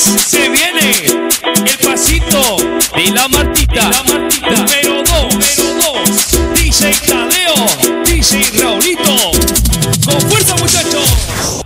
Se viene el pasito de la Martita. De la Martita. Número 2. DJ Tadeo. DJ Raulito. Con fuerza, muchachos.